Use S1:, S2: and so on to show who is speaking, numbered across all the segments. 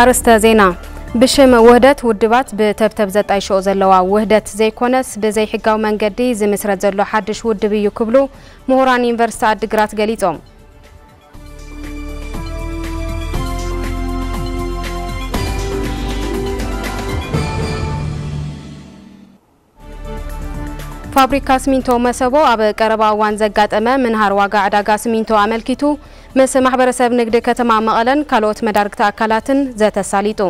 S1: ኣርስተ ዜና። ብሽም ውህደት ውድባት ብተብተብ ዘጣይሽኦ ዘለዋ ውህደት ዘይኮነስ ብዘይ ሕጋዊ መንገዲ ዝምስረት ዘሎ ሓድሽ ውድብ እዩ ክብሉ ምሁራን ዩኒቨርስቲ ዓዲግራት ገሊፆም። ፋብሪካ ሲሚንቶ መሰቦ ኣብ ቀረባ እዋን ዘጋጠመ ምንሃር ዋጋ ዕዳጋ ሲሚንቶ ኣመልኪቱ ምስ ማሕበረሰብ ንግዲ ከተማ መቐለን ካልኦት መዳርግቲ ኣካላትን ዘተሳሊጡ።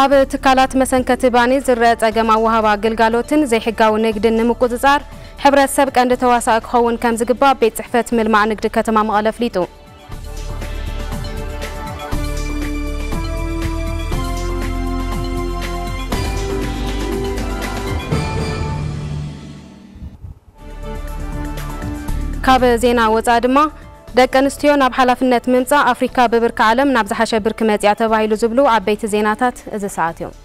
S1: ኣብ ትካላት መሰንከቲ ባኒ ዝረአ ፀገም ኣወሃባ ግልጋሎትን ዘይሕጋዊ ንግድን ንምቁፅፃር ሕብረተሰብ ቀንዲ ተዋሳኢ ክኸውን ከም ዝግባእ ቤት ፅሕፈት ምልማዕ ንግዲ ከተማ መቐለ ኣፍሊጡ ካብ ዜና ወፃኢ ድማ ደቂ ኣንስትዮ ናብ ሓላፍነት ምምፃእ ኣፍሪካ ብብርኪ ዓለም ናብ ዝሓሸ ብርኪ መፅያ ተባሂሉ ዝብሉ ዓበይቲ ዜናታት እዚ ሰዓት እዮም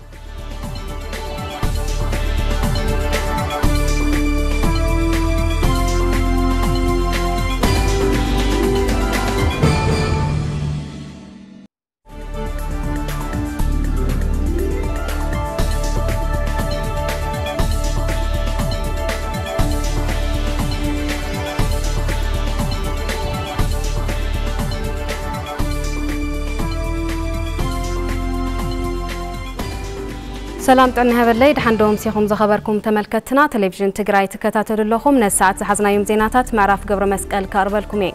S1: سلام تن هذا الليل حندوم سيخم زخبركم تملكتنا تلفزيون تجري تكتات اللهم نساعة حزنا يوم زيناتات معرف قبر مسك الكاربلكم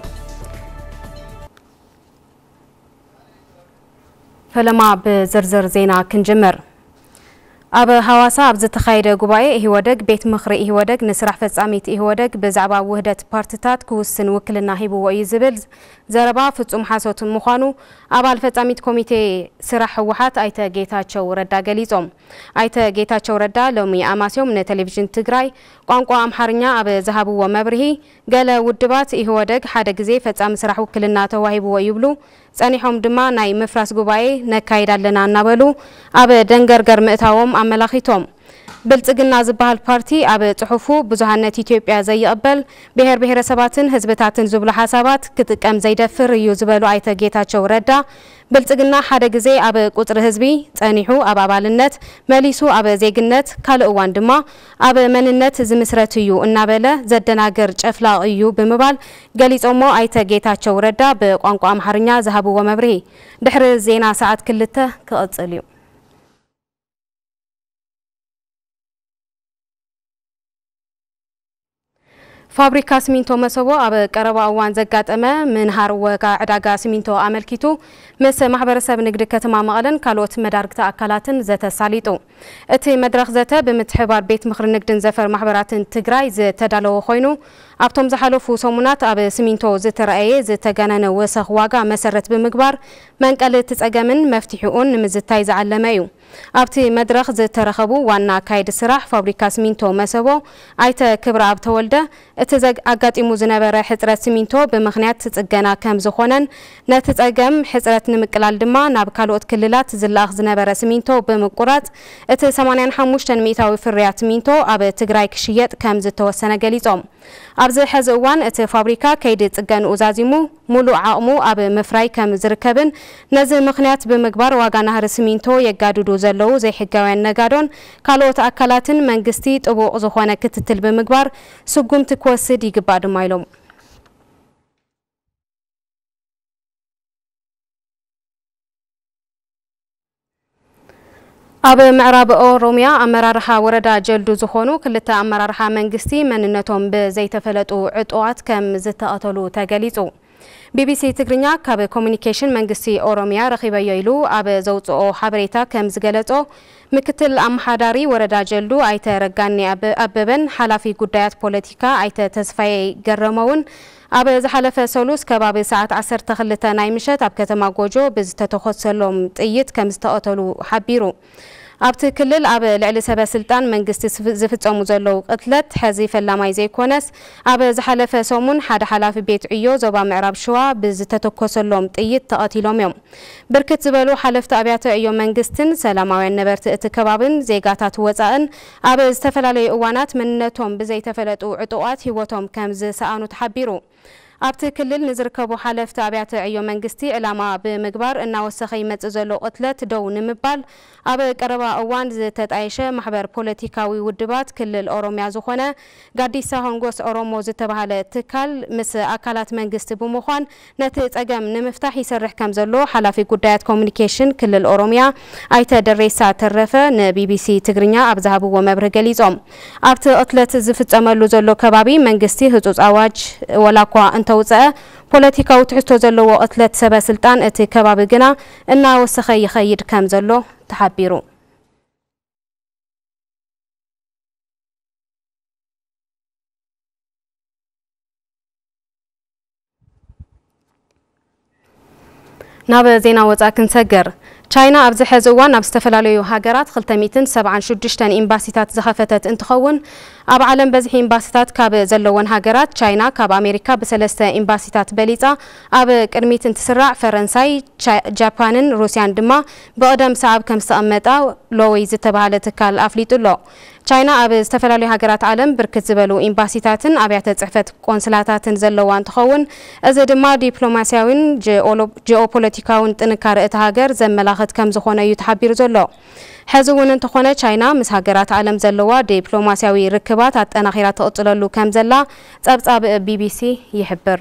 S1: فلما بزرزر زينا كنجمر ኣብ ሃዋሳ ኣብ ዝተኻየደ ጉባኤ ኢህወደግ ቤት ምክሪ ኢህወደግ ንስራሕ ፈጻሚት ኢህወደግ ብዛዕባ ውህደት ፓርትታት ክውስን ውክልና ሂብዎ እዩ ዝብል ዘረባ ፍጹም ሓሶት ምዃኑ ኣባል ፈጻሚት ኮሚቴ ስራሕ ህወሓት ኣይተ ጌታቸው ረዳ ገሊፆም ኣይተ ጌታቸው ረዳ ሎሚ ኣማስዮም ንቴሌቭዥን ትግራይ ቋንቋ ኣምሓርኛ ኣብ ዝሃብዎ መብርሂ ገለ ውድባት ኢህወደግ ሓደ ግዜ ፈጻሚ ስራሕ ውክልና ተዋሂብዎ ይብሉ ጸኒሖም ድማ ናይ ምፍራስ ጉባኤ ነካይድ ኣለና እናበሉ ኣብ ደንገርገር ምእታዎም ኣመላኺቶም ብልጽግና ዝበሃል ፓርቲ ኣብ ጽሑፉ ብዙሃነት ኢትዮጵያ ዘይቕበል ብሔር ብሔረሰባትን ህዝብታትን ዝብሉ ሓሳባት ክጥቀም ዘይደፍር እዩ ዝበሉ ኣይተ ጌታቸው ረዳ ብልጽግና ሓደ ግዜ ኣብ ቁፅሪ ህዝቢ ጸኒሑ ኣብ ኣባልነት መሊሱ ኣብ ዜግነት ካልእ እዋን ድማ ኣብ መንነት ዝምስረት እዩ እናበለ ዘደናገር ጨፍላቕ እዩ ብምባል ገሊፆሞ ኣይተ ጌታቸው ረዳ ብቋንቋ ኣምሓርኛ ዝሃብዎ መብርሂ። ድሕሪ ዜና ሰዓት ክልተ ክቕጽል እዩ ፋብሪካ ሲሚንቶ መሰቦ ኣብ ቀረባ እዋን ዘጋጠመ ምንሃር ዋጋ ዕዳጋ ሲሚንቶ ኣመልኪቱ ምስ ማሕበረሰብ ንግዲ ከተማ መቐለን ካልኦት መዳርግቲ ኣካላትን ዘተሳሊጡ እቲ መድረክ ዘተ ብምትሕባር ቤት ምክሪ ንግድን ዘፈር ማሕበራትን ትግራይ ዝተዳለወ ኮይኑ ኣብቶም ዝሓለፉ ሰሙናት ኣብ ሲሚንቶ ዝተረኣየ ዝተጋነነ ወሰኽ ዋጋ መሰረት ብምግባር መንቀሊ እቲ ፀገምን መፍትሒኡን ንምዝታይ ዝዓለመ እዩ። ኣብቲ መድረክ ዝተረኸቡ ዋና ኣካይዲ ስራሕ ፋብሪካ ሲሚንቶ መሰቦ ኣይተ ክብረ ኣብ ተወልደ እቲ ኣጋጢሙ ዝነበረ ሕፅረት ሲሚንቶ ብምክንያት ፅገና ከም ዝኾነን ነቲ ፀገም ሕፅረት ንምቅላል ድማ ናብ ካልኦት ክልላት ዝለኣኽ ዝነበረ ሲሚንቶ ብምቁራፅ እቲ 85 ሚእታዊ ፍርያት ሲሚንቶ ኣብ ትግራይ ክሽየጥ ከም ዝተወሰነ ገሊፆም ኣብዚ ሕዚ እዋን እቲ ፋብሪካ ከይዲ ፅገንኡ ዛዚሙ ሙሉእ ዓቕሙ ኣብ ምፍራይ ከም ዝርከብን ነዚ ምክንያት ብምግባር ዋጋ ናህሪ ሲሚንቶ የጋድዱ ዘለዉ ዘይሕጋውያን ነጋዶን ካልኦት ኣካላትን መንግስቲ ጥቡቕ ዝኾነ ክትትል ብምግባር ስጉምቲ ክወስድ ይግባእ ድማ ኢሎም ኣብ ምዕራብ ኦሮሚያ ኣመራርሓ ወረዳ ጀልዱ ዝኾኑ ክልተ ኣመራርሓ መንግስቲ መንነቶም ብዘይተፈለጡ ዕጡዋት ከም ዝተቐተሉ ተገሊጹ። ቢቢሲ ትግርኛ ካብ ኮሚኒኬሽን መንግስቲ ኦሮሚያ ረኺበዮ ኢሉ ኣብ ዘውፅኦ ሓበሬታ ከም ዝገለጾ ምክትል ኣመሓዳሪ ወረዳ ጀልዱ ኣይተ ረጋኒ ኣበበን ሓላፊ ጉዳያት ፖለቲካ ኣይተ ተስፋየ ገረመውን ኣብ ዝሓለፈ ሰሉስ ከባቢ ሰዓት 12 ናይ ምሸት ኣብ ከተማ ጎጆ ብዝተተኮሰሎም ጥይት ከም ዝተቐተሉ ሓቢሩ ኣብቲ ክልል ኣብ ልዕሊ ሰበ ስልጣን መንግስቲ ዝፍፀሙ ዘለዉ ቅትለት ሕዚ ፈላማይ ዘይኮነስ ኣብ ዝሓለፈ ሰሙን ሓደ ሓላፊ ቤት ዕዮ ዞባ ምዕራብ ሽዋ ብዝተተኮሰሎም ጥይት ተቐቲሎም እዮም። ብርክት ዝበሉ ሓለፍቲ ኣብያተ ዕዮ መንግስትን ሰላማውያን ነበርቲ እቲ ከባብን ዜጋታት ወፃእን ኣብ ዝተፈላለዩ እዋናት መንነቶም ብዘይተፈለጡ ዕጡቋት ሂወቶም ከም ዝሰኣኑ ተሓቢሩ ኣብቲ ክልል ንዝርከቡ ሓለፍቲ ኣብያተ ዕዮ መንግስቲ ዕላማ ብምግባር እናወሰኸ ይመፅእ ዘሎ ቅትለት ደው ንምባል ኣብ ቀረባ እዋን ዝተጣየሸ ማሕበር ፖለቲካዊ ውድባት ክልል ኦሮሚያ ዝኾነ ጋዲሳ ኮንጎስ ኦሮሞ ዝተባሃለ ትካል ምስ ኣካላት መንግስቲ ብምዃን ነቲ ፀገም ንምፍታሕ ይሰርሕ ከም ዘሎ ሓላፊ ጉዳያት ኮሙኒኬሽን ክልል ኦሮሚያ ኣይተ ደሬሳ ተረፈ ንቢቢሲ ትግርኛ ኣብ ዝሃብዎ መብርህ ገሊፆም ኣብቲ ቅትለት ዝፍፀመሉ ዘሎ ከባቢ መንግስቲ ህፁፅ ኣዋጅ ወላ እኳ توزع بولتيكا وتحستو زلو وقتلت سبا سلطان اتي كباب جنا أنا وسخي خير كام زلو تحبيرو ناب زينا وزاكن سجر چاینا ابزه حزوان ابز تفلالیو هاجرات خلتمیتن سبع شدشتن این باستات زخفتت انتخون اب عالم بزه این باستات کاب زلوان هاجرات چاینا کاب آمریکا بسلاست این باستات بلیتا اب کرمیتن تسرع فرانسای ژاپانن روسیان دما با آدم سعی کم سامت أو لویز تبعالت کال افلیت لو ቻይና ኣብ ዝተፈላለዩ ሃገራት ዓለም ብርክት ዝበሉ ኤምባሲታትን ኣብያተ ፅሕፈት ቆንስላታትን ዘለዋ እንትኸውን እዚ ድማ ዲፕሎማስያዊን ጂኦፖለቲካውን ጥንካረ እቲ ሃገር ዘመላኽት ከም ዝኾነ እዩ ተሓቢሩ ዘሎ። ሕዚ እውን እንተኾነ ቻይና ምስ ሃገራት ዓለም ዘለዋ ዲፕሎማስያዊ ርክባት ኣጠናኺራ ትቕፅለሉ ከም ዘላ ጸብጻብ ቢቢሲ ይሕብር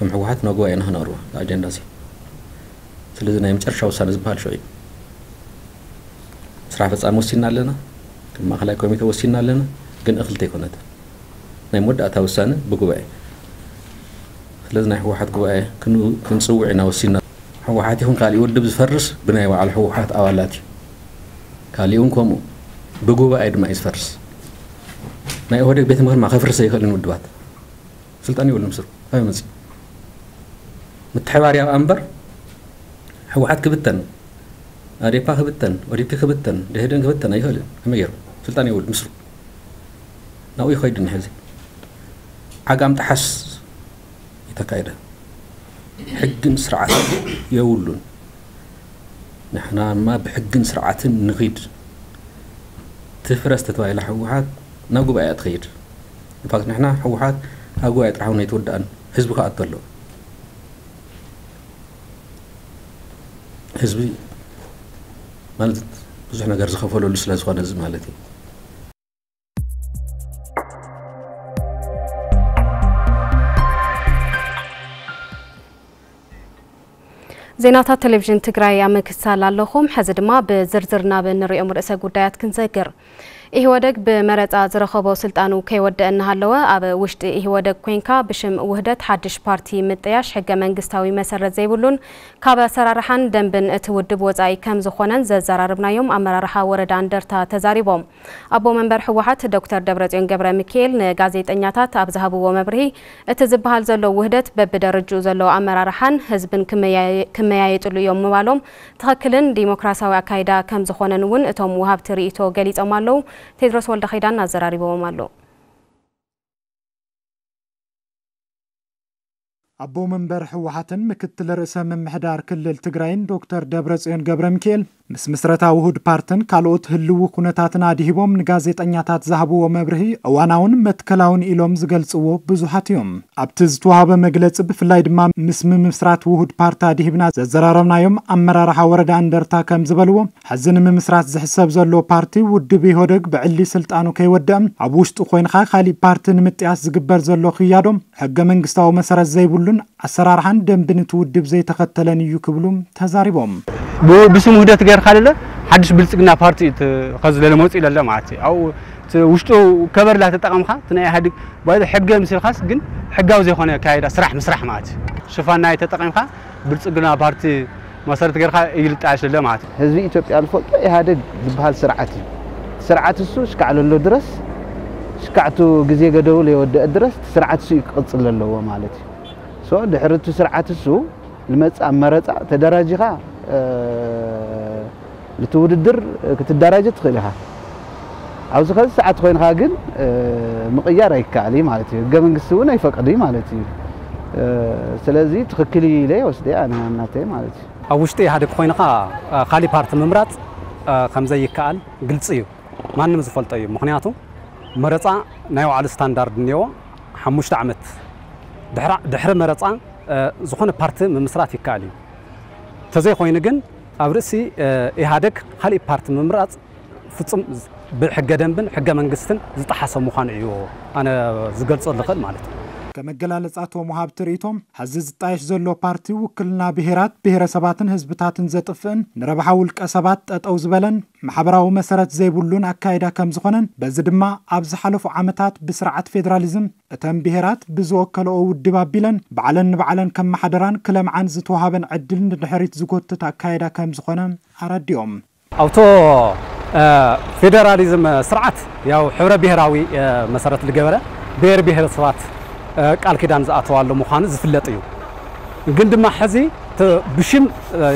S2: فم حوحات نوغو اي نحن اروا الاجندة سي سلزنا يمچر شو سان ازبال شوي سرافة سام وسينا لنا كما خلاي كوميكا وسينا لنا جن اخلتي كونت نايم ودا اتا وسان بقو اي سلزنا حوحات قو اي كنو كنصو عنا وسينا حوحاتي هون قالي ودب زفرس بنايو على حوحات اوالاتي قالي هون كومو بقو اي دما ازفرس نايو هدك بيت مهر ما خفرس يخلين ودوات سلطاني ولنمسر هاي مزيد متحوار يا أمبر. حوحات كبتن. أريبا كبتن. أريبك كبتن. دهيدن كبتن. أيها هم يرو سلطان يقول مصر. ناوي خايد النهزي عقام تحس. يتكايدا حق سرعة. يولون. نحنا ما بحق سرعة نغيد. تفرست تتوائي لحوحات ناقو بقى يتخير فاكت نحنا حوحات. أقوى يترحون يتودان حزبك أطلو. ህዝቢ ማለት ብዙሕ ነገር ዝኸፈለሉ ስለ ዝኾነ እዚ ማለት እዩ።
S1: ዜናታት ቴሌቭዥን ትግራይ ኣመክሳል ኣለኹም ሕዚ ድማ ብዝርዝር ናብ እንሪኦም ርእሰ ጉዳያት ክንሰግር ኢህወደግ ብመረፃ ዝረኸቦ ስልጣኑ ከይወድእ እናሃለወ ኣብ ውሽጢ ኢህወደግ ኮንካ ብሽም ውህደት ሓድሽ ፓርቲ ምጥያሽ ሕገ መንግስታዊ መሰረት ዘይብሉን ካብ ኣሰራርሓን ደንብን እቲ ውድብ ወፃኢ ከም ዝኾነን ዘዘራርብናዮም ኣመራርሓ ወረዳ እንደርታ ተዛሪቦም። ኣቦ መንበር ሕወሓት ዶክተር ደብረፅዮን ገብረ ሚካኤል ንጋዜጠኛታት ኣብ ዝሃብዎ መብርሂ እቲ ዝበሃል ዘሎ ውህደት በብደረጅኡ ዘለዎ ኣመራርሓን ህዝብን ክመያየጥሉ እዮም ምባሎም ትኽክልን ዲሞክራሲያዊ ኣካይዳ ከም ዝኾነን እውን እቶም ውሃብቲ ርእቶ ገሊፆም ኣለው ቴድሮስ ወልደ ኸይዳን አዘራሪቦም ኣሎ
S3: ኣቦ መንበር ሕወሓትን ምክትል ርእሰ ምምሕዳር ክልል ትግራይን ዶክተር ደብረጽዮን ገብረ ሚካኤል ምስ ምስረታ ውሁድ ፓርትን ካልኦት ህልው ኩነታትን ኣድሂቦም ንጋዜጠኛታት ዝሃብዎ መብርሂ እዋናውን መትከላውን ኢሎም ዝገልጽዎ ብዙሓት እዮም ኣብቲ ዝተዋሃበ መግለፂ ብፍላይ ድማ ምስ ምምስራት ውሁድ ፓርቲ ኣድሂብና ዘዘራረብናዮም ኣመራርሓ ወረዳ እንደርታ ከም ዝበልዎ ሕዚ ንምምስራት ዝሕሰብ ዘሎ ፓርቲ ውድብ ኢህወደግ ብዕሊ ስልጣኑ ከይወድአም ኣብ ውሽጡ ኮይንካ ካሊእ ፓርቲ ንምጥያስ ዝግበር ዘሎ ክያዶም ሕገ መንግስታዊ መሰረት ዘይብሉን ኣሰራርሓን ደንብን እቲ ውድብ ዘይተኸተለን እዩ ክብሉ ተዛሪቦም
S4: باسم وحدت غير خالله حدش بلصقنا بارتي خذ لنا موصي لله معناتي أو ውሽጡ ከበርላ ተጠቐምካ እቲ ናይ ኢህድግ ባይ ሕገ ምስልካስ ግን ሕጋዊ ዘይኮነ ኣካይዳ ስራሕ ምስራሕ ማለት እዩ ሽፋን ናይ ተጠቒምካ ብልፅግና ፓርቲ መሰረት ጌርካ ይልጣየሽ ዘሎ ማለት እዩ
S5: ህዝቢ ኢትዮጵያ ዝፈልጦ ኢህደግ ዝበሃል ስርዓት እዩ ስርዓት እሱ ሽካዕ ለሎ ድረስ ሽካዕቱ ግዜ ገደቡ ለየወድአ ድረስ እቲ ስርዓት እሱ እዩ ክቕፅል ዘለዎ ማለት እዩ ድሕሪ እቲ ስርዓት እሱ ንመፃ መረፃ ተደራጂኻ لتودر كتدرجة خلها عاوز خلص ساعة خوين هاجن مقيارة يكعلي مالتي قبل نقصونا يفقدي مالتي سلازي تخكلي لي وسدي أنا ناتي مالتي
S6: أوشتي هاد خوين قا خالي بارت ممرات خمسة يكعل قلت سيو ما نمزفل طيب مخنياتو مرتع نيو على ستاندرد نيو حمشت عمت دحر دحر مرتع زخون بارت ممسرات يكعلي ተዘይኮይኑ ግን ኣብ ርእሲ ኢህደግ ካሊእ ፓርቲ ምምራፅ ፍፁም ብሕገ ደንብን ሕገ መንግስትን ዝተሓሰ ምዃኑ እዩ ኣነ ዝገልፆ ዝኽእል ማለት እዩ
S3: መገላለፃቶም ውሃብ ትርኢቶም ሕዚ ዝጣየሽ ዘሎ ፓርቲ ውክልና ብሄራት ብሄረሰባትን ህዝብታትን ዘጥፍእን ንረብሓ ውልቀ ሰባት ጠጠው ዝበለን ማሕበራዊ መሰረት ዘይብሉን ኣካይዳ ከም ዝኾነን በዚ ድማ ኣብ ዝሓለፉ ዓመታት ብስርዓት ፌደራሊዝም እተን ብሄራት ብዝወከልኦ ውድብ ኣቢለን ባዕለን ንባዕለን ከም ማሓደራን ክለምዓን ዝተዋሃበን ዕድል ንድሕሪት ዝጎትት ኣካይዳ ከም ዝኾነ ኣረዲኦም
S6: ኣብቶ ፌደራሊዝም ስርዓት ያው ሕብረ ብሄራዊ መሰረት ዝገበረ ብሄር ብሄረሰባት قال كدان زاتوا على مخان زفلت أيو قند ما حزي تبشم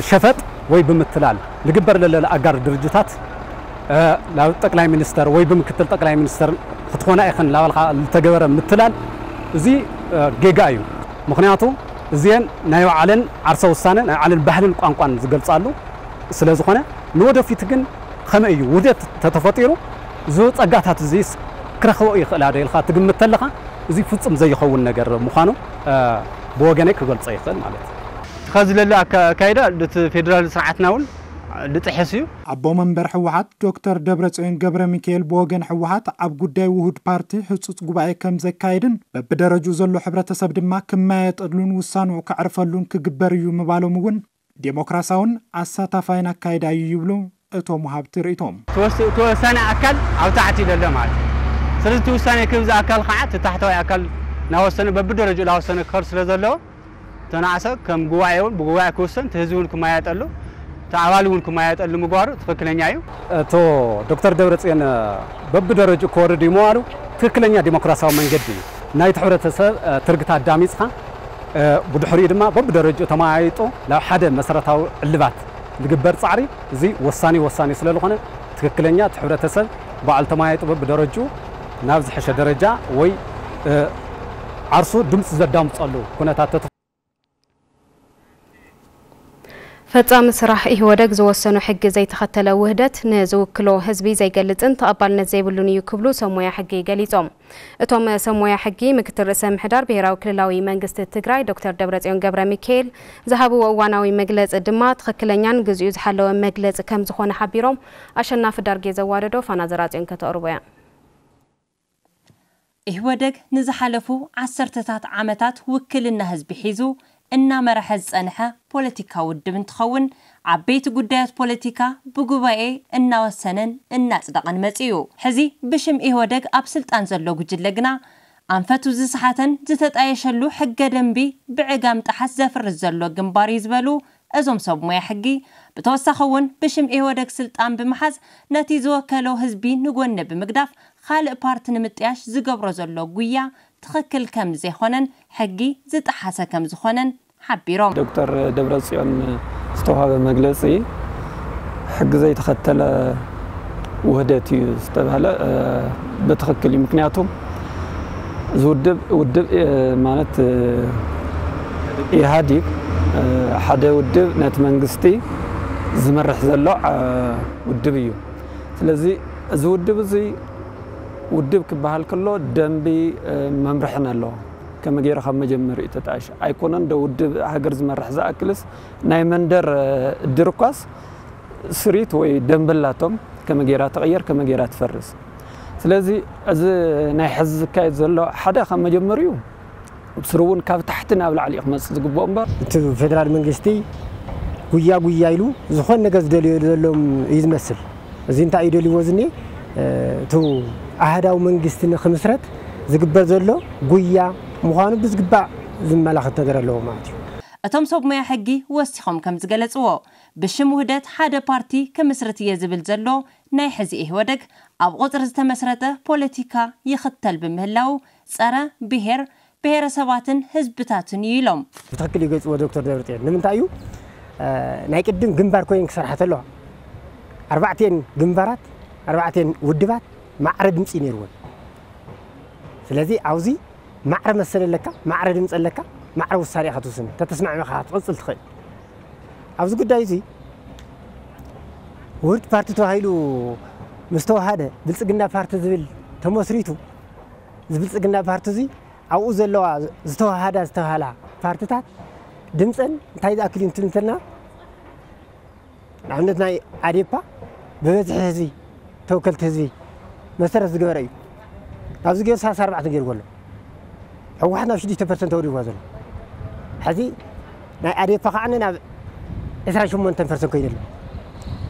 S6: شفت ويب متلال لقبر لا أجر درجتات لا تكلم مينستر ويب مكتل تكلم مينستر خطونا إخن لا والخ التجارة متلال زي جيجايو مخنياتو زين نيو علن عرس وسانة على البحر القان قان زقلت قالو سلازو خنا نود في تجن خم أيو ودي تتفطيرو زود أجاتها تزيس كرخو إخ لا ديل خاطق متلقة እዚ ፍፁም ዘይኸውን ነገር ምዃኑ ብወገነይ ክገልፆ ይኽእል ማለት እዩ።
S4: ከዚ ዘሎ ኣካይዳ እቲ ፌደራል ስርዓትና እውን ልጥሕስ እዩ።
S3: ኣቦ መንበር ሕወሓት ዶክተር ደብረፅዮን ገብረ ሚካኤል ብወገን ሕወሓት ኣብ ጉዳይ ውሁድ ፓርቲ ህፁፅ ጉባኤ ከም ዘካይድን በብደረጁ ዘሎ ሕብረተሰብ ድማ ክመያየጠሉን ውሳንኡ ከዕርፈሉን ክግበር እዩ ምባሎም እውን ዴሞክራሲያውን ኣሳታፋይን ኣካይዳ እዩ ይብሉ እቶም ወሃብ ትርኢቶም
S4: ተወሳኒ ኣካል ኣብ ታሕቲ ዘሎ ማለት እዩ ስለዚ እቲ ውሳኔ ክህብ ዝኣካል ከዓ እቲ ታሕተዋይ ኣካል ናወሰነ በብደረጅኡ ላወሰነ ክኸድ ስለ ዘለዎ ተናእሰ ከም ጉባኤ እውን ብጉባኤ ክውሰን እቲ ህዝቢ እውን ክመያየጠሉ እቲ ኣባል እውን ክመያየጠሉ ምግባሩ ትክክለኛ እዩ።
S6: እቶ ዶክተር ደብረፅዮን በብደረጅኡ ክወርድ ምባሉ ትክክለኛ ዲሞክራሲያዊ መንገዲ እዩ። ናይቲ ሕብረተሰብ ትርግታት ዳሚፅካ ብድሕሪኡ ድማ በብደረጅኡ ተመያይጡ ናብ ሓደ መሰረታዊ ዕልባት ዝግበር ፃዕሪ እዚ ወሳኒ ወሳኒ ስለ ዝኾነ ትክክለኛ እቲ ሕብረተሰብ ባዕሉ ተመያይጡ በብደረጅኡ ناف زحش درجة وي عرسو دمس زدام تصلو
S1: كنا تاتت فتام سراح إيه ودك زو السنو حق زي تختلا وهدت نزو كلو هزبي زي قلت انت أبال نزي بلوني يكبلو سمويا حقي قليتهم اتوم سمويا حقي مكتر سام حدار بيرا وكللاوي منقست تقراي دكتور دبرت يون قبرا ميكيل زهابو وواناوي مجلس الدمات خكلن يان قزيوز حلو مجلس كم زخون حبيروم عشان نافدار جيزا واردو فانا زرات يون كتاربو
S7: ኢህወደግ ንዝሓለፉ ዓሰርተታት ዓመታት ውክልና ህዝቢ ሒዙ እናመረሐ ዝፀንሐ ፖለቲካ ውድብ እንትኸውን ዓበይቲ ጉዳያት ፖለቲካ ብጉባኤ እናወሰነን እናፅደቐን መፅኡ ሕዚ ብሽም ኢህወደግ ኣብ ስልጣን ዘሎ ጉጅለ ግና ኣንፈቱ ዝስሓተን ዝተጣየሸሉ ሕገ ደንቢ ብዕጋም ጣሓስ ዘፍርስ ዘሎ ግንባር እዩ ዝበሉ እዞም ሰብ ሞያ ሕጊ ብተወሳኺ እውን ብሽም ኢህወደግ ስልጣን ብምሓዝ ነቲ ዝወከሎ ህዝቢ ንጎኒ ብምግዳፍ ካልእ ፓርቲ ንምጥያሽ ዝገብሮ ዘሎ ጉያ ትኽክል ከም ዘይኮነን ሕጊ ዝጠሓሰ ከም ዝኾነን ሓቢሮም
S8: ዶክተር ደብረፅዮን ዝተዋሃበ መግለፂ ሕጊ ዘይተኸተለ ውህደት እዩ ዝተባሃለ ብትኽክል እዩ ምክንያቱ እዚ ውድብ ውድብ ማለት ኢህዲግ ሓደ ውድብ ነቲ መንግስቲ ዝመርሕ ዘሎ ውድብ እዩ ስለዚ እዚ ውድብ እዚ ውድብ ክበሃል ከሎ ደንቢ መምርሕን ኣለዎ ከመ ገይረ ካብ መጀመሪኡ ተጣሽ ኣይኮነን ደ ውድብ ሃገር ዝመርሕ ዝኣክልስ ናይ መንደር ድርኳስ ስሪት ወይ ደንብላቶም ከመ ገይራ ተቐየር ከመ ገይራ ትፈርስ ስለዚ እዚ ናይ ሕዚ ዝካየድ ዘሎ ሓደ ካብ መጀመሪኡ ብስሩ እውን ካብ ታሕቲ ናብ ላዕሊ እዩ ክመፅእ ዝግብኦ እምበር
S9: እቲ ፌደራል መንግስቲ ጉያ ጉያ ኢሉ ዝኾነ ነገር ዝደልዮ ዘሎም እዩ ዝመስል እዚ እንታይ እዩ ደልይዎ ዝኒአ ኣህዳዊ መንግስቲ ንክምስረት ዝግበር ዘሎ ጉያ ምዃኑ ብዝግባእ ዝመላኽት ነገር ኣለዎ ማለት እዩ።
S7: እቶም ሰብ ሞያ ሕጊ ወሲኾም ከም ዝገለጽዎ ብሽም ውህደት ሓደ ፓርቲ ክምስርት እየ ዝብል ዘሎ ናይ ሕዚ ኢህወደግ ኣብ ቁፅሪ ዝተመስረተ ፖለቲካ ይኽተል ብምህላው ጸረ ብሄር ብሄረሰባትን ህዝብታትን እዩ ኢሎም።
S9: ብትክክል ይገፅዎ ዶክተር ደብረፅዮን ንምንታይ እዩ? ናይ ቅድም ግንባር ኮይኑ ክሰርሐ ተለዋ። ኣርባዕተን ግንባራት ኣርባዕተን ውድባት معر دمس ينيرون فلذي عاوزي معر مسل لك معر دمس لك معر وساري خاتوسن تتسمع ما خات وصل تخيل عاوز قد دايزي ورد بارتي تو هايلو مستوى هذا بلس قلنا بارتي زبل تمو سريتو زبلس قلنا بارتي زي أو زلوا زتو هذا زتو هلا بارتي تات دمسن تايد اكلين تنتنا عندنا اريبا بمزح هزي توكل تزي مسرس جوري أزجي ساسة أربعة جير قلنا هو واحد نفسه دي تفرسن توري وازل هذي ما أري فقط أنا نا إثنين شو من تفرسن كين له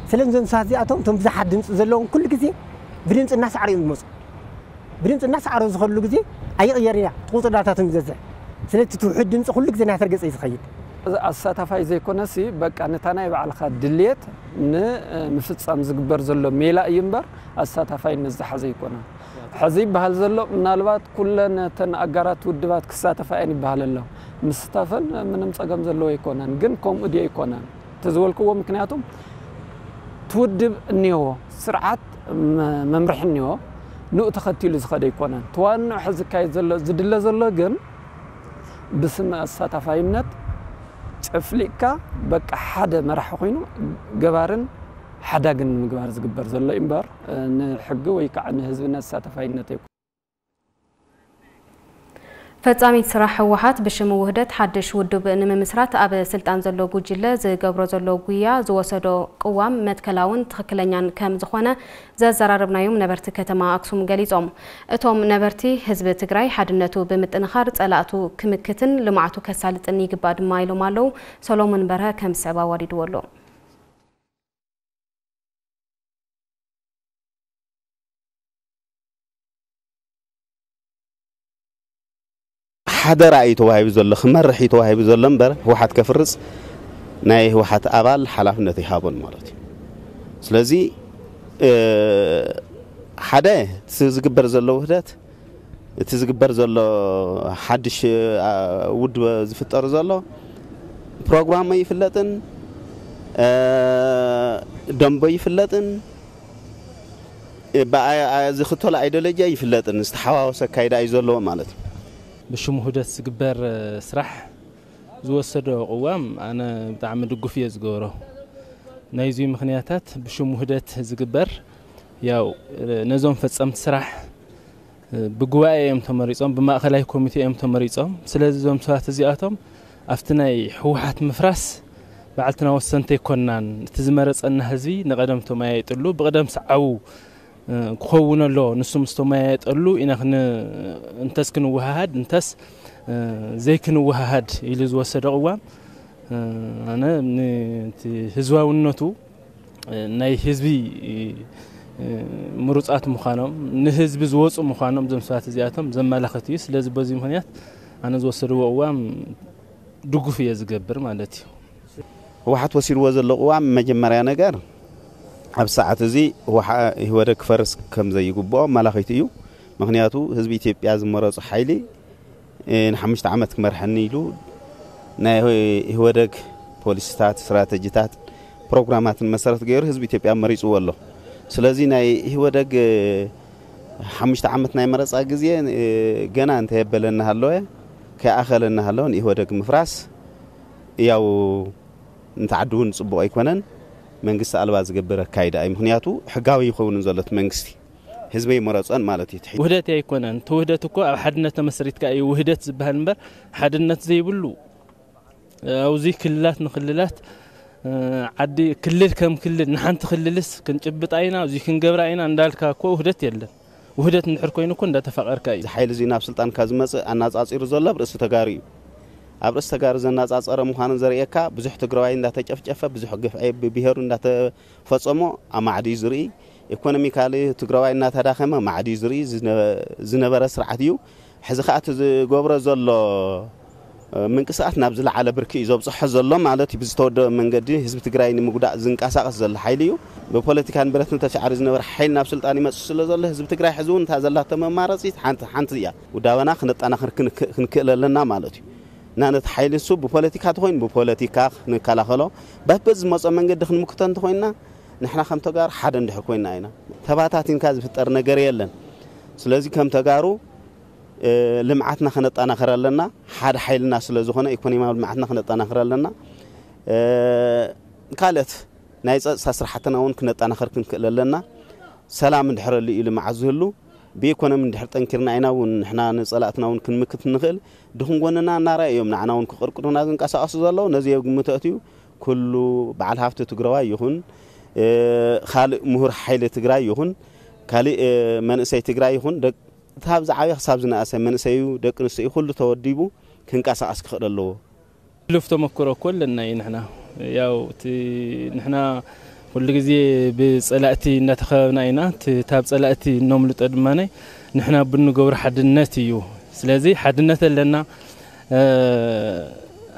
S9: سلم زن سازي أتوم تم في حد دينس زلهم كل كذي برينس الناس عارين مص برينس الناس عارين زخر لو كذي أي غيرنا طول تدار تاتم زلزل سلم تتوحد دينس كل كذي ناس رجس أي سخيت
S8: ኣሳታፋይ ዘይኮነሲ በቃ ነታ ናይ ባዕልኻ ድልየት ንምፍፃም ዝግበር ዘሎ ሜላ እዩ እምበር ኣሳታፋይነት ዝሓዘ ይኮነን ሕዚ ይበሃል ዘሎ ምናልባት ኩለን ተን ኣጋራት ውድባት ክሳተፋ እየን ይበሃል ኣሎ ምስታፈን ምንም ፀገም ዘለዎ ኣይኮነን ግን ከምኡ ድዮ ኣይኮነን እቲ ዝበልክዎ ምክንያቱም ትውድብ እኒሄዎ ስርዓት መምርሒ እኒሄዎ ንኡ ተኸቲሉ ዝኸደ ኣይኮነን ተዋንዑ ሕዚ ካየድ ዘሎ ዝድለ ዘሎ ግን ብስመ ኣሳታፋይነት ጨፍሊቕካ በቃ ሓደ መራሒ ኮይኑ ገባርን ሓዳግን ምግባር ዝግበር ዘሎ እዩ እምበር ንሕጊ ወይ ከዓ ንህዝብነት ተሳተፋይነት ኣይኮ
S1: ፈጻሚት ስራሕ ህወሓት ብሽም ውህደት ሓድሽ ውድብ ንምምስራት ኣብ ስልጣን ዘሎ ጉጅለ ዝገብሮ ዘሎ ጉያ ዝወሰዶ ቅዋም መትከላውን ትኽክለኛን ከም ዝኾነ ዘዘራርብናዮም ነበርቲ ከተማ ኣክሱም ገሊፆም። እቶም ነበርቲ ህዝቢ ትግራይ ሓድነቱ ብምጥንኻር ጸላእቱ ክምክትን ልምዓቱ ከሳልጥን ይግባእ ድማ ኢሎም ኣለው። ሰሎሞን በርሀ ከም ዝስዕባ ወዲድዎ ኣሎ
S10: حد رأي توهيب زلم خمر رحي توهيب زلم بره هو حد كفرز ناي هو حد أبل حلف نتهاب المرتي سلزي آه حدا تزق برزلو هدات تزق برزلو حدش آه ود زفت أرزلو بروغرام ما يفلتن آه دمبو يفلتن با ازي خطول ايدولوجيا يفلتن استحواوسا
S11: كايدا يزلو مالتي باش مهودات تكبر آه، سرح. زوسر قوام أنا بدعم الدقوف يا زغورو نايزي مخنياتات باش مهودات زكبر ياو آه، نزوم فصم سرح. آه، بقوائي يوم تمريصهم بما أخلاقي كوميتي يوم تمريصهم سلاز زوم سوات زياتهم. أفتنا حوحات مفرس. بعدنا وصلنا تي كنا تزمرت أن هزي نقدم تو ما يطلو. بقدم سعو. ክኸውን ኣሎ ንሱ ምስተመያየጠሉ ኢና እንተስ ክንወሃሃድ እንተስ ዘይክንወሃሃድ ኢሉ ዝወሰደ ቅዋም ኣነ ህዝባውነቱ ናይ ህዝቢ ምሩፃት ምዃኖም ንህዝቢ ዝወፁ ምዃኖም እዞም ሰባት እዚኣቶም ዘመላኽት እዩ ስለዚ በዚ ምክንያት ኣነ ዝወሰድዎ ቅዋም ድጉፍ እየ ዝገብር ማለት እዩ
S10: ህወሓት ወሲድዎ ዘሎ ቅዋም መጀመርያ ነገር ኣብ ሰዓት እዚ ህወደግ ክፈርስ ከም ዘይግብኦ መላኺት እዩ። ምክንያቱ ህዝቢ ኢትዮጵያ ዝመረፁ ሓይሊ ንሓሙሽተ ዓመት ክመርሐኒ ኢሉ ናይ ህወደግ ፖሊሲታት ስትራተጂታት ፕሮግራማትን መሰረት ገይሩ ህዝቢ ኢትዮጵያ መሪፅዎ ኣሎ። ስለዚ ናይ ህወደግ ሓሙሽተ ዓመት ናይ መረፃ ግዜ ገና እንተየበለና ሃለወ? ከይኣኸለና ሃለወ ንኢህወደግ ምፍራስ? ያው እንተዓዲ እውን ፅቡቅ ኣይኮነን መንግስቲ ኣልባ ዝገብር ካይዳ እዩ ምክንያቱ ሕጋዊ ይኸውን ዘሎት መንግስቲ ህዝበይ መረፀን ማለት እዩ
S11: ውህደት ኣይኮነን እቲ ውህደት እኮ ኣብ ሓድነት ተመስሪትካ እዩ ውህደት ዝበሃል እምበር ሓድነት ዘይብሉ ኣብዚ ክልላት ንክልላት ዓዲ ክልል ከም ክልል ንሓንቲ ክልልስ ክንጭብጣ ኢና እዚ ክንገብራ ኢና እንዳልካ ኮ ውህደት የለን ውህደት እንድሕር ኮይኑ ኮ እንዳተፈቐርካ እዩ እዚ
S10: ሓይሊ እዚ ናብ ስልጣንካ ዝመፅእ ኣናፃፂሩ ዘሎ ብርእሲ ተጋሪ እዩ ኣብ ርእስተ ጋር ዘናጻጸረ ምዃኑ ዘርእየካ ብዙሕ ትግራዋይ እንዳተጨፍጨፈ ብዙሕ ግፍዒ ብብሄሩ እንዳተፈፀሞ ኣማዕዲ እዩ ዝርኢ ኢኮኖሚካሊ ትግራዋይ እናተዳኸመ ማዕዲ እዩ ዝርኢ ዝነበረ ስርዓት እዩ ሕዚ ከዓ እቲ ዝገብሮ ዘሎ ምንቅስቃስ ናብ ዝለዓለ ብርኪ እዩ ዘብፅሖ ዘሎ ማለት እዩ ብዝተወደበ መንገዲ ህዝቢ ትግራይ ንምጉዳእ ዝንቀሳቀስ ዘሎ ሓይሊ እዩ ብፖለቲካን ብረትን ተሻዕሪ ዝነበረ ሓይሊ ናብ ስልጣን ይመፅእ ስለ ዘሎ ህዝቢ ትግራይ ሕዚ እውን እንታ ዘላተ መማረፂ ሓንቲ ሓንቲ እያ ውዳበና ክነጠናክር ክንክእል ኣለና ማለት እዩ ንኣብነት ሓይሊ ንሱ ብፖለቲካ እንተኮይኑ ብፖለቲካ ንከላኸሎ በብዝ ዝመፆ መንገዲ ክንምክቶ እንተኮይንና ንሕና ከም ተጋሩ ሓደ እንድሕር ኮይና ኢና ተባታቲንካ ዝፍጠር ነገር የለን ስለዚ ከም ተጋሩ ልምዓትና ክነጠናክር ኣለና ሓደ ሓይልና ስለ ዝኾነ ኢኮኖሚያዊ ልምዓትና ክነጠናክር ኣለና ካልኦት ናይ ፀጥታ ስራሕትና እውን ክነጠናክር ክንክእል ኣለና ሰላም እንድሕረሉ እዩ ልምዓት ዝህሉ ብኢኮኖሚ እንድሕር ጠንኪርና ኢና እውን ንሕና ንፀላእትና እውን ክንምክት ንኽእል። ድኹም ጎንና እዮም ንዓና እውን ክቅርቅሩና ዝንቀሳቀሱ ዘለዉ ነዚ ኣብ ግምት ኣትዩ ኩሉ በዓል ሃፍቲ ትግራዋይ ይኹን ካልእ ምሁር ሓይሊ ትግራይ ይኹን ካልእ መንእሰይ ትግራይ ይኹን ካብ ዝዓበየ ክሳብ ዝነእሰ መንእሰይ እዩ ደቂ ኣንስትዮ ኩሉ ተወዲቡ ክንቀሳቀስ ክኽእል ኣለዎ።
S11: ልፍ ተመክሮ ኣለና እዩ ንሕና። ያው ንሕና ኩሉ ግዜ ብፀላእቲ እናተኸበብና ኢና ታብ ፀላእቲ እነምልጦ ድማ ንሕና ብንገብሮ ሓድነት እዩ ስለዚ ሓድነት ኣለና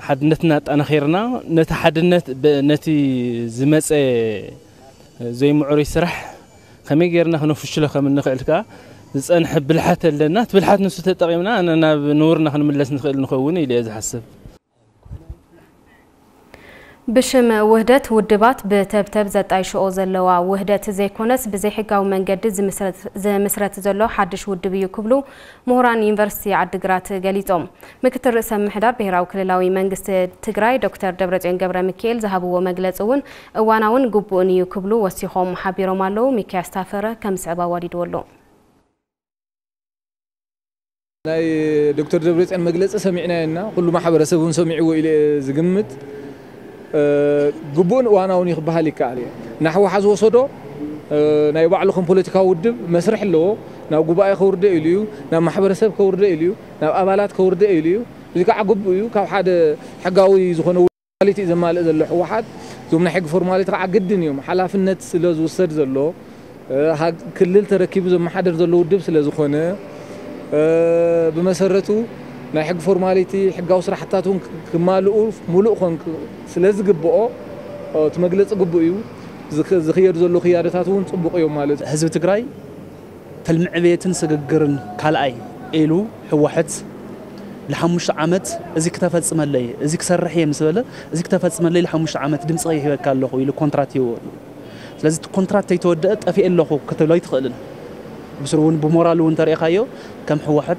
S11: ሓድነትና ጣነኺርና ነቲ ሓድነት ነቲ ዝመፀ ዘይምዕሩይ ስራሕ ከመይ ጌርና ክነፍሽሎ ከም ንኽእል ከዓ ዝፀንሐ ብልሓት ኣለና እቲ ብልሓት ንሱ ተጠቂምና ናብ ንውርና ክንምለስ ንኽእል ንኸውን ኢሉ እየ ዝሓስብ
S1: ብሽም ውህደት ውድባት ብተብተብ ዘጣይሽኦ ዘለዋ ውህደት ዘይኮነስ ብዘይሕጋዊ መንገዲ ዝምስረት ዘሎ ሓድሽ ውድብ እዩ ክብሉ ምሁራን ዩኒቨርሲቲ ዓዲግራት ገሊፆም ምክትል ርእሰ ምምሕዳር ብሄራዊ ክልላዊ መንግስቲ ትግራይ ዶክተር ደብረፅዮን ገብረ ሚካኤል ዝሃብዎ መግለፂ እውን እዋናውን ግቡእን እዩ ክብሉ ወሲኾም ሓቢሮም ኣለዉ ሚክያስ ታፈረ ከም ስዕባ ወዲድዎ ኣሎ
S12: ናይ ዶክተር ደብረፅዮን መግለፂ ሰሚዕናየና ኩሉ ማሕበረሰብ እውን ሰሚዕዎ ኢለ ዝግምት قبون وأنا وني بهالي كالي نحو حز وصدو ناي بعلكم بوليتيكا ود مسرح له ناو قبا يخورد اليو ناو محبرسب كورد اليو ناو ابالات كورد اليو ذيك عقب اليو كاو حد حقاوي زخنو كواليتي اذا مال اذا لحو واحد زوم نحق فورماليتي راه قد نيوم حلاف النت سلوز وسر زلو ها كلل تركيب زوم حدر زلو ود سلوز خونه بمسرته ما حق فورماليتي حق أو صراحة تاتون كمال أوف ملو خن سلز قبؤ تمجلس قبؤيو زخ زخير زلو خيار تاتون قبؤيو مالت هزو تقرأي تلمع
S13: بيتن سجقرن كالأي إلو حوحت لحمش عمت إذا كتفت اسمه لي إذا كسر رحيم سبلا إذا كتفت اسمه لي لحمش عمت دم صغير هي كله هو يلو كونتراتيو لازم كونترات تيتودت أفي إله هو كتلو يتخلن بسرون بمورال وانتر كم حوحت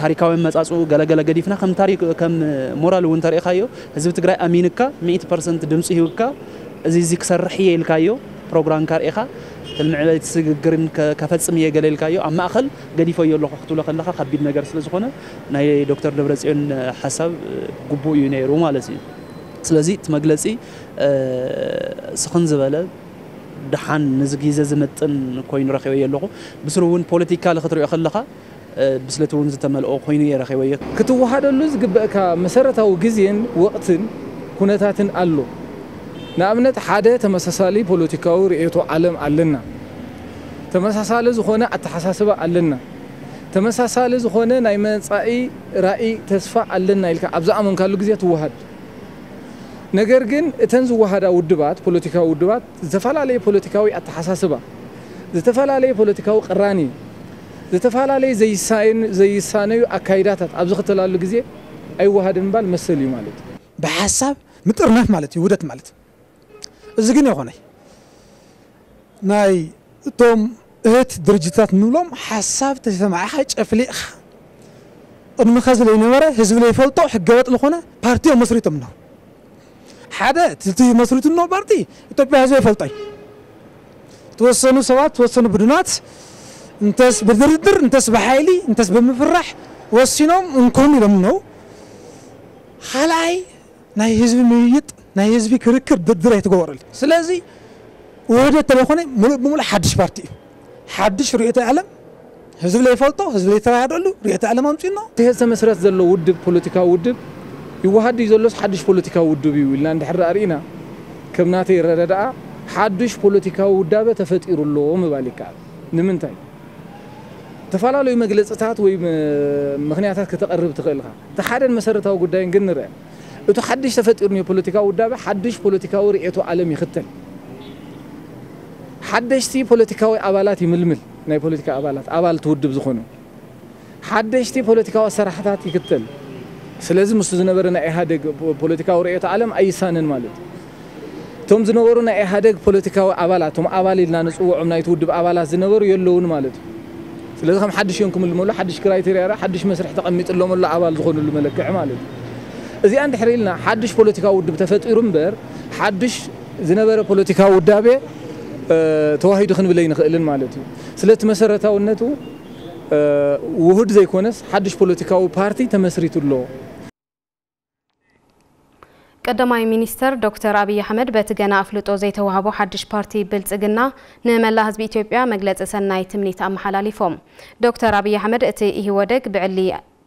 S13: ታሪካዊ መጻጽኡ ገለገለ ገዲፍና ከም ታሪክ ከም ሞራል እውን ተሪእካዮ ህዝቢ ትግራይ ኣሚንካ 100% ድምፂ ሂብካ እዚ እዚ ክሰርሕ እየ ኢልካዮ ፕሮግራም ካርኢኻ ትልምዕበይት ስግግር ከፈፅም እየ ገለ ኢልካዮ ኣብ ማእኸል ገዲፈዮ ኣለኹ ክትብሎ ከለካ ከቢድ ነገር ስለ ዝኾነ ናይ ዶክተር ደብረፅዮን ሓሳብ ግቡእ እዩ ነይሩ ማለት እዩ ስለዚ እቲ መግለፂ ስኽን ዝበለ ድሓን ንዚ ግዜ ዝምጥን ኮይኑ ረኪበዮ ኣለኹ ብስሩ እውን ፖለቲካ ንክትሪኦ ከለካ بسلت ون زتملؤ خوين يا رخي
S12: ويك كتو واحد اللوز قبك مسرته وجزين وقت كنتات قالو نعم نت حدا تمسسالي بوليتيكاو رئيتو علم علنا تمسسالي زخونا التحساسبة علنا تمسسالي زخونا نايمان صائي رأي تسفى علنا إلك أبزا أمن كالو جزيات واحد نجر جن تنز واحد أو دبات بوليتيكاو دبات زفال عليه بوليتيكاو التحساسبة زفال عليه بوليتيكاو قراني ዝተፈላለዩ ዘይሳነዩ ኣካይዳታት ኣብ ዝኽተላሉ ግዜ ኣይዋሃድን ምባል መሰል እዩ ማለት እዩ
S14: ብሓሳብ ምጥርናፍ ማለት እዩ ውደት ማለት እዚ ግን ይኮነይ ናይ እቶም እህት ድርጅታት ንብሎም ሓሳብ ተሰማዕኻ ጨፍሊቕኻ ቅድሚኻ ስለይነበረ ህዝቢ ዘይፈልጦ ሕገወጥ ዝኾነ ፓርቲ እዮም መስሪቶም ነ ሓደ እቲ መስሪቱ ኖ ፓርቲ ኢትዮጵያ ህዝቢ ይፈልጦ እዩ ተወሰኑ ሰባት ተወሰኑ ቡድናት انتس بدردر انتس بحالي انتس بمفرح وسينوم انكم يرمنو خلاي ناي حزب ميت ناي حزب كركر بدردر يتغورل سلازي وهدا تلخوني مول مول حدش بارتي حدش رؤيه العالم حزب لي فالتو حزب لي تراعدلو رؤيه العالم
S12: امتينو تهز مسرات زلو ود بوليتيكا ود يوحد يزلوس حدش بوليتيكا ود بيولنا عند حر ارينا كمناتي رددا حدش بوليتيكا ود بتفطيرلو مباليكا نمنتاي تفعلوا مجلسات وي مخنياتات كتقرب تقلها تحدن المسار تاو جن رأي إتو حدش تفتقرني بوليتيكا ودابة حدش بوليتيكا ورئيتو عالم يختل حدش تي بوليتيكا وأبالات ململ ناي بوليتيكا أبالات أبال تود زخونه حدش تي بوليتيكا وسرحتات يقتل سلازم مستزنا برنا إهادك بوليتيكا ورئيتو عالم أي سانن مالت توم زنورنا إهادك بوليتيكا وأبالات توم أبالي لنا نسوع عمنا يتودب أبالات زنور يلون مالت سلازم هم حدش ينكم اللي مولا حدش كرايتيريا حدش مسرح تقميت اللوم الله عبال زخون اللي ملك عمالي زي عند حريلنا حدش بوليتيكا ود بتفت ايرنبر حدش زنبر بوليتيكا ودابي أه توحيد خن بلين خلين مالتي سلازم مسرح تاونتو أه وهد زي كونس حدش بوليتيكا وبارتي تمسري تلو
S1: ቀዳማይ ሚኒስትር ዶክተር አብይ አሕመድ በትገና ኣፍልጦ ዘይተዋህቦ ሓድሽ ፓርቲ ብልፅግና ንመላ ህዝቢ ኢትዮጵያ መግለፂ ሰናይ ትምኒት ኣመሓላሊፎም ዶክተር አብይ አሕመድ እቲ ኢህወደግ ብዕሊ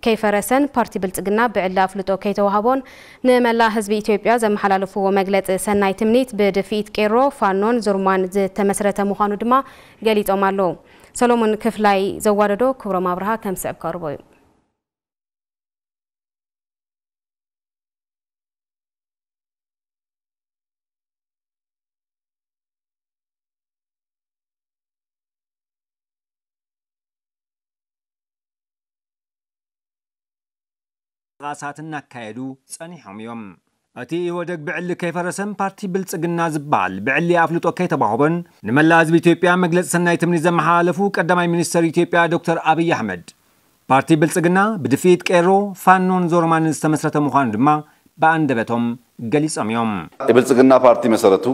S1: ከይፈረሰን ፓርቲ ብልፅግና ብዕሊ ኣፍልጦ ከይተዋህቦን ንመላ ህዝቢ ኢትዮጵያ ዘመሓላልፍዎ መግለፂ ሰናይ ትምኒት ብድፍኢት ቄሮ ፋኖን ዙርማን ዝተመስረተ ምዃኑ ድማ ገሊፆም ኣለዉ ሰሎሞን ክፍላይ ዘዋደዶ ክብሮም ኣብርሃ ከም ስዕብ ቀርቦ እዩ
S15: ቃሳት እናካየዱ ጸኒሖም እዮም እቲ ኢህወደግ ብዕሊ ከይፈረሰን ፓርቲ ብልጽግና ዝበሃል ብዕሊ ኣፍልጦ ከይተባህቦን ንመላ ህዝቢ ኢትዮጵያ መግለፂ ሰናይ ትምኒት ዘመሓላለፉ ቀዳማይ ሚኒስተር ኢትዮጵያ ዶክተር ኣብይ ኣሕመድ ፓርቲ ብልጽግና ብድፊት ቄሮ ፋኖን ዞርማንን ዝተመስረተ ምዃኑ ድማ በአንደበቶም ገሊጾም እዮም።
S16: የብልጽግና ፓርቲ መሰረቱ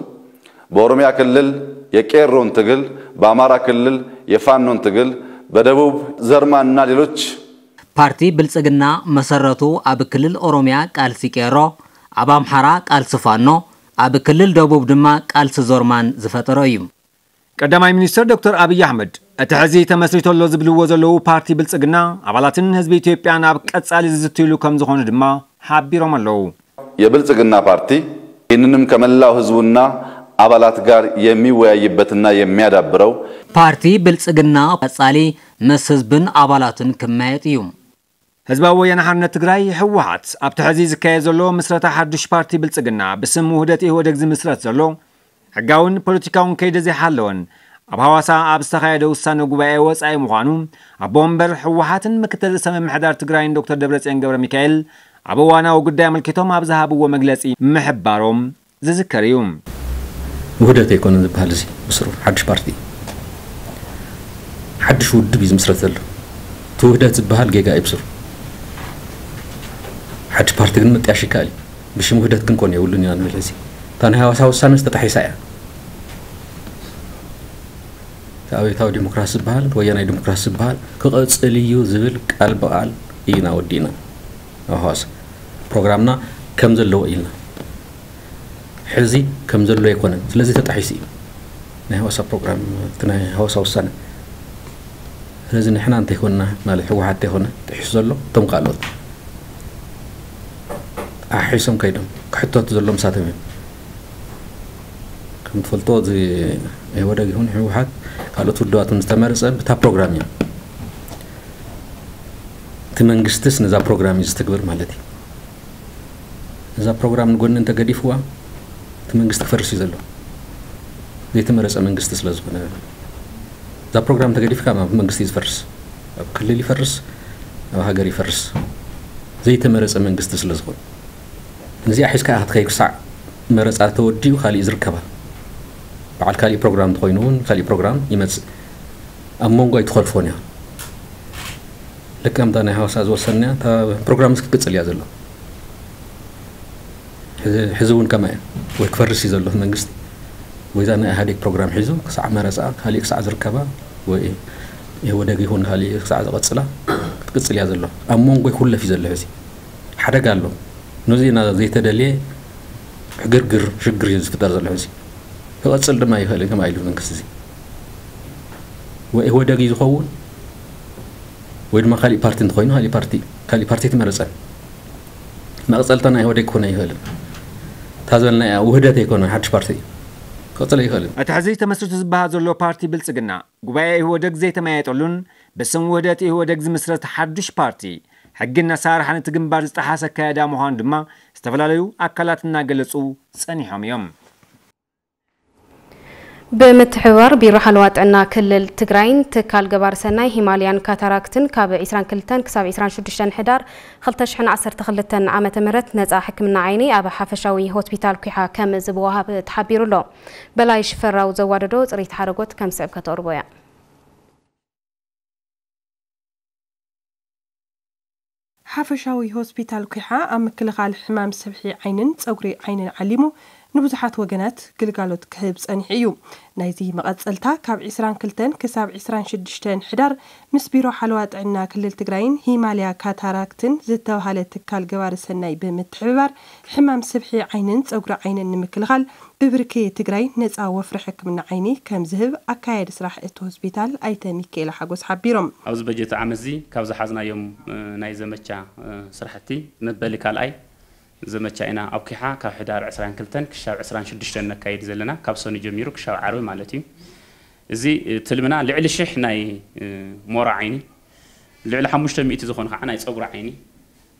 S16: በኦሮሚያ ክልል የቄሮን ትግል፣ በአማራ ክልል የፋኖን ትግል፣ በደቡብ ዘርማንና ሌሎች
S17: ፓርቲ ብልጽግና መሰረቱ ኣብ ክልል ኦሮሚያ ቃልሲ ቄሮ ኣብ ኣምሓራ ቃልሲ ፋኖ ኣብ ክልል ደቡብ ድማ ቃልሲ ዞርማን ዝፈጠሮ እዩ።
S15: ቀዳማይ ሚኒስትር ዶክተር ኣብይ ኣሕመድ እቲ ሕዚ ተመስሪተሎ ዝብልዎ ዘለዉ ፓርቲ ብልጽግና ኣባላትን ህዝቢ ኢትዮጵያ ናብ ቀጻሊ ዝዝትይሉ ከም ዝኾኑ ድማ ሓቢሮም ኣለዉ።
S16: የብልጽግና ፓርቲ ይህንንም ከመላው ህዝቡና አባላት ጋር የሚወያይበትና የሚያዳብረው
S17: ፓርቲ ብልጽግና ቀጻሊ ምስ ህዝብን ኣባላትን ክመየጥ እዩ
S15: ህዝባዊ ወያነ ሓርነት ትግራይ ህወሓት ኣብቲ ሕዚ ዝካየድ ዘሎ ምስረታ ሓዱሽ ፓርቲ ብልጽግና ብስም ውህደት ኢህወደግ ዝምስረት ዘሎ ሕጋውን ፖለቲካውን ከይደ ዘይሓለወን ኣብ ሃዋሳ ኣብ ዝተኻየደ ውሳነ ጉባኤ ወፃኢ ምዃኑ ኣቦ ወንበር ህወሓትን ምክትል ርእሰ ምምሕዳር ትግራይን ዶክተር ደብረፅዮን ገብረ ሚካኤል ኣብ እዋናዊ ጉዳይ ኣመልኪቶም ኣብ ዝሃብዎ መግለፂ ምሕባሮም ዝዝከር እዩ።
S2: ውህደት ኣይኮነን ዝበሃል እዚ ምስሩ ሓድሽ ፓርቲ ሓድሽ ውድብ እዩ ዝምስረት ዘሎ። እቲ ውህደት ዝበሃል ጌጋ ሓድሽ حد بارتي جن متي أشكالي بشي مهدت كن كوني يقولون يا ملزي تاني هوا ساو سامس سايا تاوي تأويتاو ديمقراس بحال ويانا ديمقراس بحال كقص ليو زبل قلب قال إينا ودينا هواس بروجرامنا كم زلوا إلنا حزي كم زلوا يكون فلزي تتحي سي نه هواس بروجرام تنا هواس وسنة لازم نحنا نتكوننا مال حوحات تكوننا تحس زلوا تم قالوا ኣሒሶም ከይዶም ክሕተቱ ዘሎም ሳተም እዮም። ከም ትፈልጦ እዚ ኢህወደግ ይኹን ሕወሓት ካልኦት ውድባትን ዝተመረፀ ብታ ፕሮግራም እዮም እቲ መንግስትስ ነዛ ፕሮግራም እዩ ዝትግብር ማለት እዩ። እዛ ፕሮግራም ንጎኒ እንተገዲፍዋ እቲ መንግስቲ ክፈርስ እዩ ዘሎ። ዘይተመረፀ መንግስቲ ስለ ዝኾነ እዛ ፕሮግራም ተገዲፍካ መንግስቲ እዩ ዝፈርስ ኣብ ክልል ይፈርስ ኣብ ሃገር ይፈርስ። ዘይተመረፀ መንግስቲ ስለ ዝኾነ ነዚኣ ሒዝካ ክትከይ ክሳዕ መረፃ ተወዲኡ ካሊእ ዝርከባ። በዓል ካሊእ ፕሮግራም እንተኮይኑ እውን ካሊእ ፕሮግራም ይመፅእ። ኣብ መንጎ ኣይትኸልፎን እያ። ልክ ከምታ ናይ ሃዋሳ ዝወሰንያ እታ ፕሮግራም ክትቅፅል እያ ዘሎ። ሕዚ እውን ከማ እያ? ወይ ክፈርስ እዩ ዘሎ መንግስቲ? ወይዛ ናይ ኢህዴግ ፕሮግራም ሒዙ ክሳዕ መረፃ ካሊእ ክሳዕ ዝርከባ ወይ ወደግ ይኹን ካሊእ ክሳዕ ዝቐፅላ ክትቅፅል እያ ዘሎ። ኣብ መንጎ ይኩለፍ እዩ ዘሎ ሕዚ። ሓደጋ ኣሎ ነዚ ኢና ዘይተደልየ ሕግርግር ሽግር እዩ ዝፍጠር ዘሎ ሕዚ ክቐፅል ድማ ይኽእል ከማ ኢሉ መንግስቲ እዚ ወይ ወደግ እዩ ዝኸውን ወይ ድማ ካሊእ ፓርቲ እንተኮይኑ ካሊእ ፓርቲ ካሊእ ፓርቲ ትመረፀን መቕፀልታ ናይ ወደግ ክኾነ ይኽእልን እታ ዘለና ውህደት ኣይኮነን ሓድሽ ፓርቲ እዩ ክቕፅል ኣይኽእልን
S15: እቲ ሕዚ ተመስርቱ ዝበሃል ዘሎ ፓርቲ ብልፅግና ጉባኤ ኢህወደግ ዘይተመያየጠሉን ብስም ውህደት ኢህወደግ ዝምስረት ሓዱሽ ፓርቲ ሕጊ ነሳር ሓንቲ ግንባር ዝጠሓሰ ኣካየዳ ምዃኑ ድማ ዝተፈላለዩ ኣካላት እናገለጹ ጸኒሖም እዮም
S1: ብምትሕብባር ቢሮ ሓለዋ ጥዕና ክልል ትግራይን ትካል ገባር ሰናይ ሂማልያን ካታራክትን ካብ 22 ክሳብ 26 ሕዳር 2012 ዓ ም ነፃ ሕክምና ዓይኒ ኣብ ሓፈሻዊ ሆስፒታል ኩሓ ከም ዝብወሃብ ተሓቢሩ ኣሎ በላይ ሽፈራው ዘዋደዶ ፅሬት ሓረጎት ከም ስዕብ ከተቕርቦ እያ
S18: حافشاوي هوسبيتال كيحا أم كل غال حمام سبحي عينن تأوري عينن علمو ንብዙሓት ወገናት ግልጋሎት ክህብ ጸኒሑ እዩ ናይዚ መቐጸልታ ካብ 22 ክሳብ 26 ሕዳር ምስ ቢሮ ሓለዋ ጥዕና ክልል ትግራይን ሂማልያ ካታራክትን ዝተባሃለ ትካል ገባሪ ሰናይ ብምትሕብባር ሕማም ስብሒ ዓይንን ፀጉሪ ዓይንን ንምክልኻል ብብርኪ ትግራይ ነፃ ወፍሪ ሕክምና ዓይኒ ከም ዝህብ ኣካየድ ስራሕ እቲ ሆስፒታል ኣይተ ሚካኤል ሓጎስ ሓቢሮም
S19: ኣብዚ በጀት ዓመት እዚ ካብ ዝሓዝናዮም ናይ ዘመቻ ስራሕቲ መበሊ ካልኣይ ዘመቻኢና ኣብኪሓ ካብ ሕዳር 22 ክሻብ 26 ነካይድ ዘለና ካብ ሰኒ ጀሚሩ ክሻብ ዓርቢ ማለት እዩ እዚ ትልምና ልዕሊ ሽሕ ናይ ሞራ ዓይኒ ልዕሊ 500 ዝኾኑ ከዓ ናይ ፀጉሪ ዓይኒ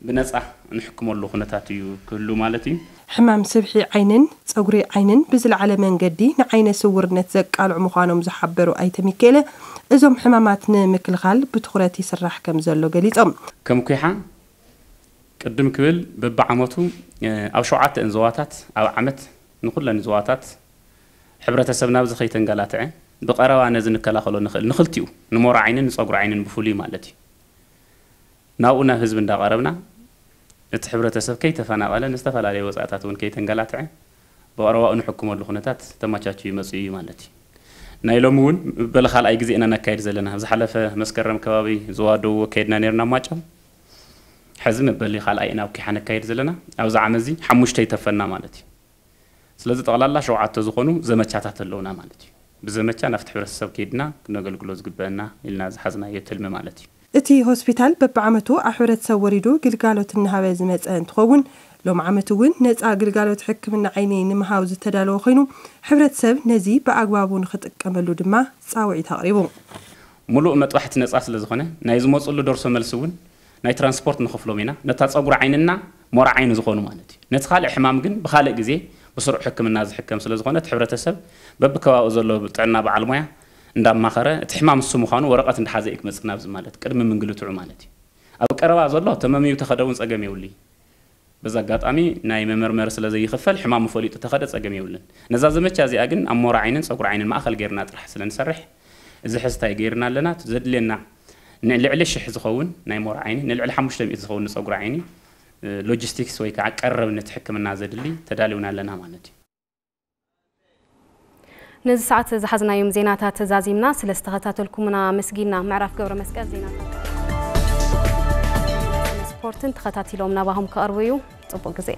S19: ብነፃ ንሕክመሉ ኩነታት እዩ ክህሉ ማለት እዩ
S18: ሕማም ስብሒ ዓይንን ፀጉሪ ዓይንን ብዝለዓለ መንገዲ ንዓይነ ስውርነት ዘቃልዑ ምዃኖም ዝሓበሩ ኣይተ ሚኬለ እዞም ሕማማት ንምክልኻል ብትኩረት ይስራሕ ከም ዘሎ ገሊፆም
S19: ከም ኩሓ قدم كبل بب عمتو أو شعات انزواتات أو عمت نقول انزواتات حبرت السبنا بزخيت انقلات عين بقروا أنا زن كلا خلو نخل نخلتيو نمر عينن نصقر عينن بفولي مالتي ناونا حزب دا قربنا ات حبرت السب كي تفانا ولا نستفال عليه وزاتات ون كي تنقلات عين بقروا ان حكومه الخنتات تماچاچي مسي مالتي نايلومون بلخال اي غزي أنا نكايد زلنا زحلفه مسكرم كبابي زوادو كيدنا نيرنا ماچم ሕዚ መበሊ ካልኣይ ናብ ኪሓነ ካይድ ዘለና ኣብዚ ዓመ እዚ ሓሙሽተ ይተፈና ማለት እዩ ስለዚ ጠቕላላ ሸውዓተ ዝኾኑ ዘመቻታት ኣለውና ማለት እዩ ብዘመቻ ናብቲ ሕብረተሰብ ከይድና ክነገልግሎ ዝግበአና ኢልና ዝሓዝናዮ ትልሚ ማለት እዩ
S18: እቲ ሆስፒታል በብዓመቱ ኣብ ሕብረተሰብ ወሪዱ ግልጋሎት እናሃበ ዝመፀ እንትኸውን ሎም ዓመት እውን ነፃ ግልጋሎት ሕክምና ዓይኒ ንምሃብ ዝተዳለወ ኮይኑ ሕብረተሰብ ነዚ ብኣግባቡ ንክጥቀመሉ ድማ ፃውዒት ኣቕሪቡ
S19: ሙሉእ መጥባሕቲ ነፃ ስለ ዝኾነ ናይ ዝመፀሉ ደርሶ መልሲ እውን ናይ ትራንስፖርት ንኸፍሎም ኢና ነታ ፀጉሪ ዓይንና ሞራ ዓይኒ ዝኾኑ ማለት እዩ ነቲ ካልእ ሕማም ግን ብካልእ ግዜ ብስሩዕ ሕክምና ዝሕከም ስለ ዝኾነ እቲ ሕብረተሰብ በብከባቢኡ ዘሎ ጥዕና በዓል ሞያ እንዳማኸረ እቲ ሕማም እሱ ምዃኑ ወረቐት እንዳሓዘ እዩ ክመፅእ ናብዚ ማለት ቅድሚ ምንግልትዑ ማለት እዩ ኣብ ቀረባ ዘሎ ተመሚዩ ተኸደውን ፀገም የውልይ በዛ ኣጋጣሚ ናይ መመርመሪ ስለ ዘይኽፈል ሕማም ፈሊጡ ተኸደ ፀገም የብልን ነዛ ዘመቻ እዚኣ ግን ኣብ ሞራ ዓይንን ፀጉሪ ዓይንን ማእኸል ጌርና ጥራሕ ስለ ንሰርሕ እዚ ሕዝታይ ጌርና ኣለና ዘድልየና نلعل شح زخون ناي مور عيني نلعل حمش لم يزخون نصقر عيني لوجستيكس ويك عقرب نتحكم النازد اللي تدالونا لنا ما نتي
S1: نز ساعات زحزنا يوم زينات هات زازيم ناس لاستغتات لكم نا مسجينا معرف جورا مسك زينات سبورتن تختاتي لومنا وهم كأرويو تبقى زين